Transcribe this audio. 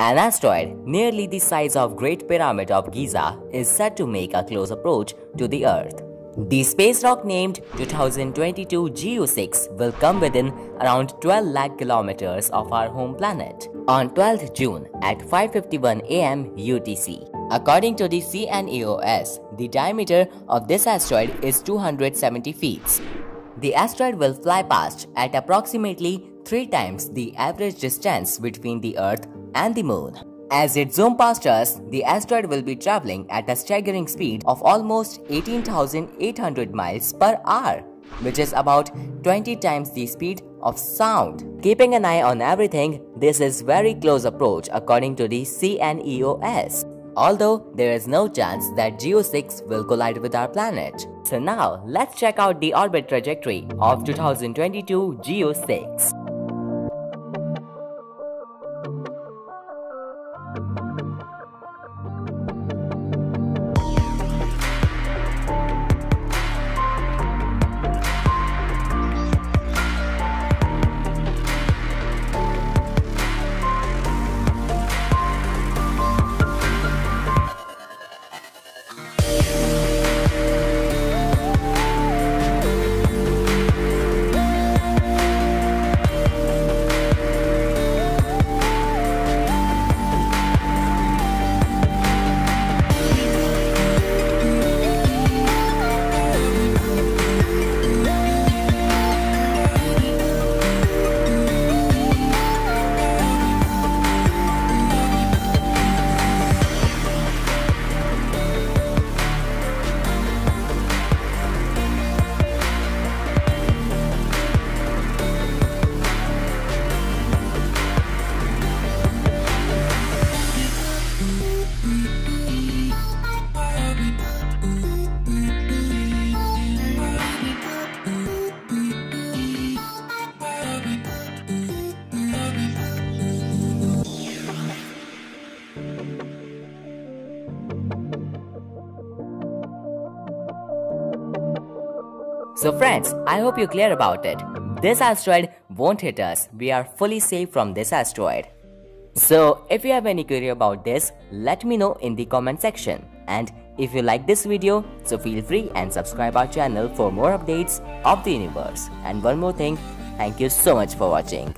An asteroid nearly the size of Great Pyramid of Giza is said to make a close approach to the Earth. The space rock named 2022 GU6 will come within around 12 lakh kilometers of our home planet on 12th June at 5:51 am UTC. According to the CNEOS, the diameter of this asteroid is 270 feet. The asteroid will fly past at approximately 3 times the average distance between the Earth and the Moon. As it zooms past us, the asteroid will be traveling at a staggering speed of almost 18,800 miles per hour, which is about 20 times the speed of sound. Keeping an eye on everything, this is very close approach according to the CNEOS. Although there is no chance that GU6 will collide with our planet. So now let's check out the orbit trajectory of 2022 GU6. Thank you. So friends, I hope you're clear about it. This asteroid won't hit us. We are fully safe from this asteroid. So if you have any query about this, let me know in the comment section. And if you like this video, so feel free and subscribe our channel for more updates of the universe. And one more thing, thank you so much for watching.